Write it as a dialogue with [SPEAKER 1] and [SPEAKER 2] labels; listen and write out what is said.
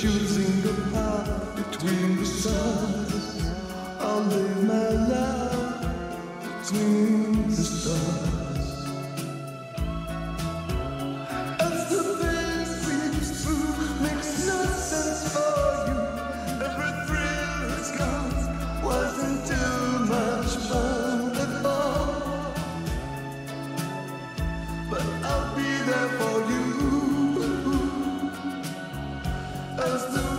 [SPEAKER 1] choosing the path between the stars. I'll live my life. as the